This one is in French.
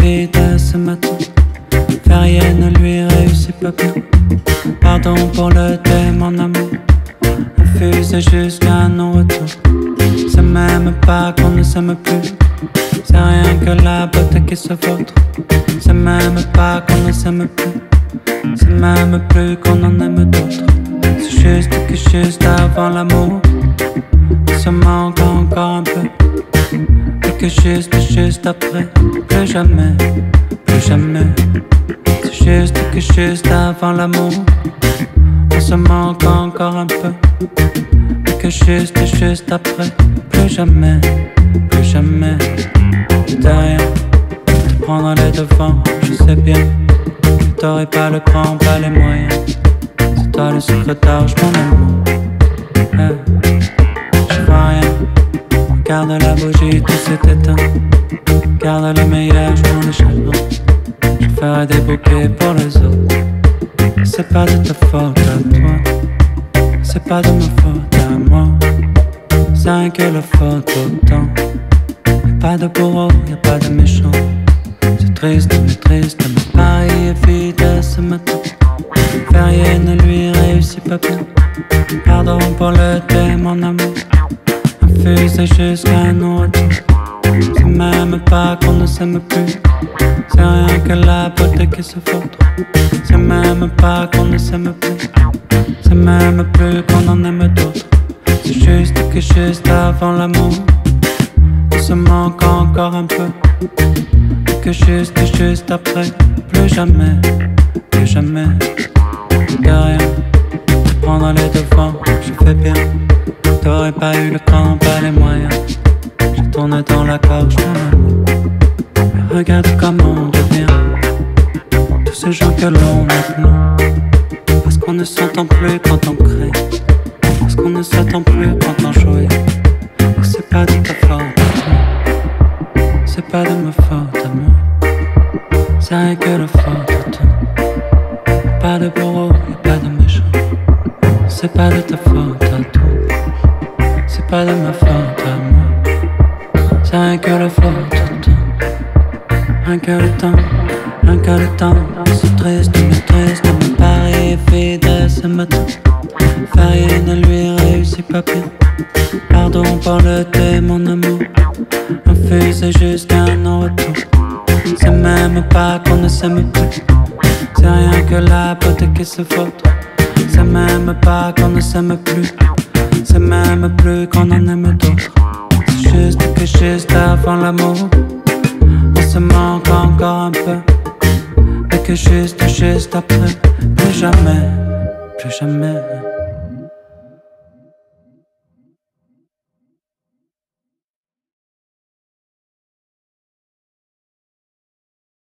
vide ce matin. Faire rien ne lui réussit pas bien. Pardon pour le thé, mon amour. Infusé jusqu'à non-retour. C'est même pas qu'on ne s'aime plus. C'est rien que la beauté qui se vautre. C'est même pas qu'on ne s'aime plus. C'est même plus qu'on en aime d'autres. C'est juste que juste avant l'amour, on se manque encore un peu. Que juste, juste après, plus jamais, plus jamais. C'est juste que juste avant l'amour, on se manque encore un peu. Que juste, juste après, plus jamais, plus jamais. De rien, te prendre les devants, je sais bien. T'aurais pas le cran, pas les moyens. C'est toi le secrétaire, je mon amour. Garde la bougie, tout s'est éteint. Garde le meilleur, je m'en échappe. Je ferai des bouquets pour les autres. C'est pas de ta faute à toi. C'est pas de ma faute à moi. C'est que la faute au temps. Y'a pas de bourreau, y'a pas de méchant. C'est triste, mais triste, mais Paris est vide ce matin. Rien ne lui réussit pas bien. Pardon pour le thé, mon amour. Infusé jusqu'à retours. C'est même pas qu'on ne s'aime plus. C'est rien que la beauté qui se vautre. C'est même pas qu'on ne s'aime plus. C'est même plus qu'on en aime d'autres. C'est juste que juste avant l'amour, on se manque encore un peu. Que juste, juste après, plus jamais, plus jamais. Y'a rien, prendre les devants, je fais bien. T'aurais pas eu le temps, pas les moyens. Je tourne dans la gorge, mon regarde comment on devient. Tous ces gens que l'on appelle. Parce qu'on ne s'entend plus quand on crée. Parce qu'on ne s'attend plus quand on joue. Et c'est pas de ta faute. C'est pas de ma faute à moi. C'est rien que la faute à toi. Pas de bourreau, pas de méchant. C'est pas de ta faute à toi. C'est pas de ma faute à moi. C'est rien que la faute à toi. Rien que le temps, rien que le temps. C'est triste, mais triste, mais Paris est vide ce matin. Faire rien ne lui réussit pas bien. Pardon pour le thé, mon amour. Infusé jusqu'à non-retour. C'est même pas qu'on ne s'aime plus. C'est rien que la beauté qui se vautre. C'est même pas qu'on ne s'aime plus. C'est même plus qu'on en aime d'autres. C'est juste que juste avant l'amour, on se manque encore un peu. Et que juste, juste après, plus jamais, plus jamais.